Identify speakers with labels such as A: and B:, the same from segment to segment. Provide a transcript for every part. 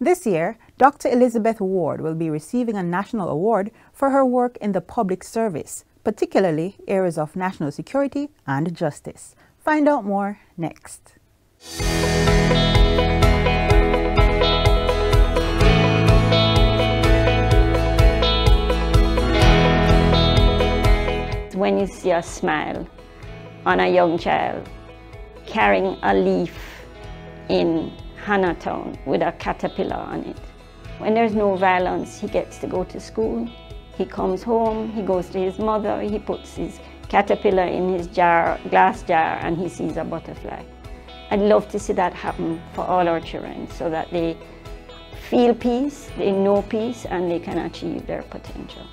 A: This year, Dr. Elizabeth Ward will be receiving a national award for her work in the public service, particularly areas of national security and justice. Find out more next.
B: When you see a smile on a young child carrying a leaf in Hannahtown with a caterpillar on it. When there's no violence, he gets to go to school. He comes home, he goes to his mother, he puts his caterpillar in his jar, glass jar, and he sees a butterfly. I'd love to see that happen for all our children so that they feel peace, they know peace, and they can achieve their potential.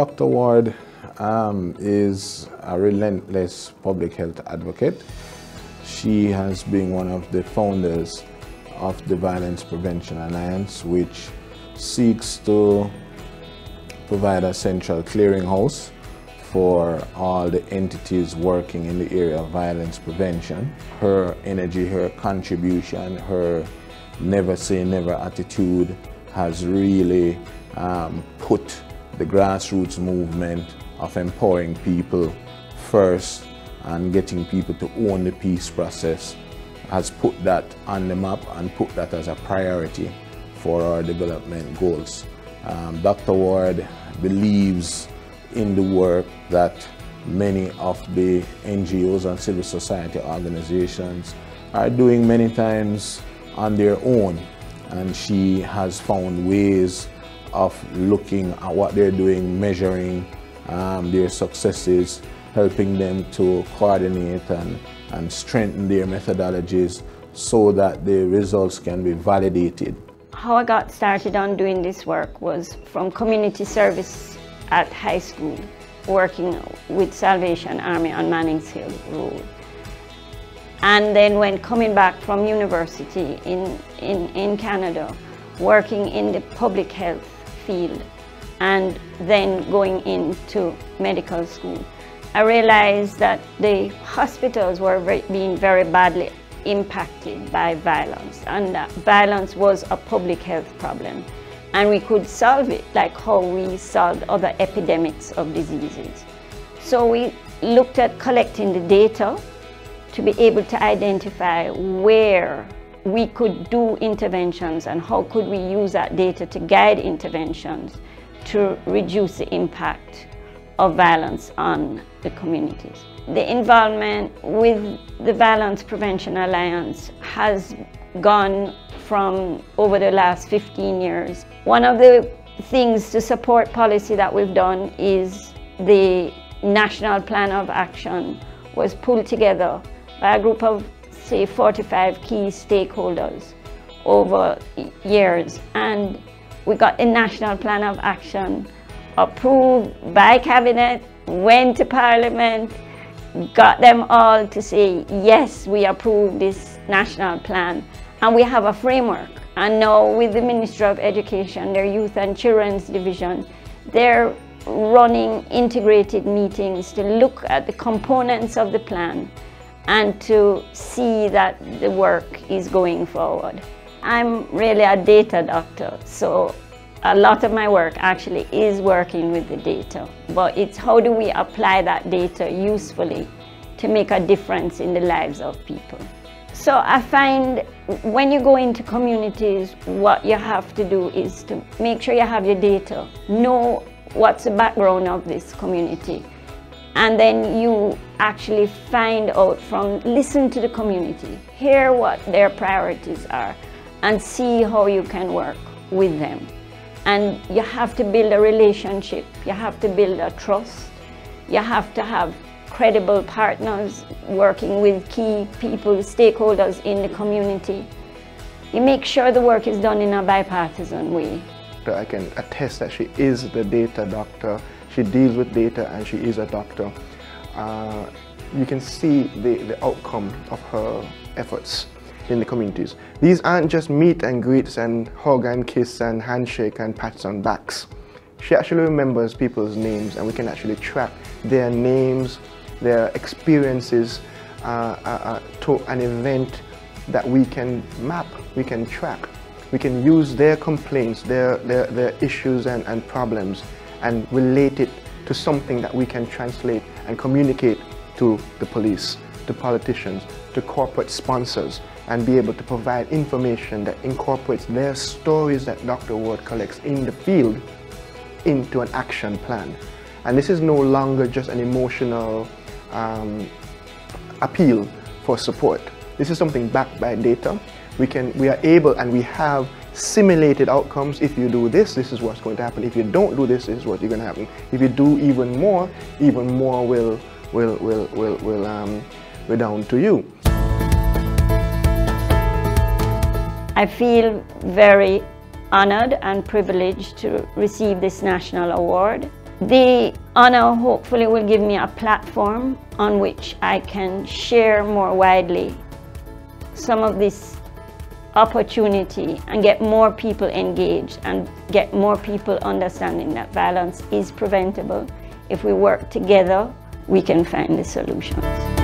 C: Dr. Ward um, is a relentless public health advocate. She has been one of the founders of the Violence Prevention Alliance, which seeks to provide a central clearinghouse for all the entities working in the area of violence prevention. Her energy, her contribution, her never say never attitude has really um, put the grassroots movement of empowering people first and getting people to own the peace process has put that on the map and put that as a priority for our development goals. Um, Dr. Ward believes in the work that many of the NGOs and civil society organizations are doing many times on their own and she has found ways of looking at what they're doing, measuring um, their successes, helping them to coordinate and, and strengthen their methodologies so that the results can be validated.
B: How I got started on doing this work was from community service at high school, working with Salvation Army on Mannings Hill Road. And then when coming back from university in, in, in Canada, working in the public health field and then going into medical school. I realized that the hospitals were being very badly impacted by violence and that violence was a public health problem and we could solve it like how we solved other epidemics of diseases. So we looked at collecting the data to be able to identify where we could do interventions and how could we use that data to guide interventions to reduce the impact of violence on the communities. The involvement with the Violence Prevention Alliance has gone from over the last 15 years. One of the things to support policy that we've done is the National Plan of Action was pulled together by a group of say 45 key stakeholders over years. And we got a national plan of action approved by cabinet, went to parliament, got them all to say yes we approve this national plan. And we have a framework. And now with the Ministry of Education, their Youth and Children's Division, they're running integrated meetings to look at the components of the plan and to see that the work is going forward. I'm really a data doctor, so a lot of my work actually is working with the data, but it's how do we apply that data usefully to make a difference in the lives of people. So I find when you go into communities, what you have to do is to make sure you have your data, know what's the background of this community, and then you actually find out from listen to the community hear what their priorities are and see how you can work with them and you have to build a relationship you have to build a trust you have to have credible partners working with key people stakeholders in the community you make sure the work is done in a bipartisan way.
D: I can attest that she is the data doctor. She deals with data and she is a doctor. Uh, you can see the, the outcome of her efforts in the communities. These aren't just meet and greets and hug and kiss and handshake and pats on backs. She actually remembers people's names and we can actually track their names, their experiences uh, uh, uh, to an event that we can map, we can track. We can use their complaints, their, their, their issues and, and problems and relate it to something that we can translate and communicate to the police, to politicians, to corporate sponsors, and be able to provide information that incorporates their stories that Dr. Ward collects in the field into an action plan. And this is no longer just an emotional um, appeal for support. This is something backed by data. We, can, we are able and we have simulated outcomes. If you do this, this is what's going to happen. If you don't do this, this is what's going to happen. If you do even more, even more will, will, will, will, will um, down to you.
B: I feel very honored and privileged to receive this national award. The honor hopefully will give me a platform on which I can share more widely some of this opportunity and get more people engaged and get more people understanding that violence is preventable. If we work together, we can find the solutions.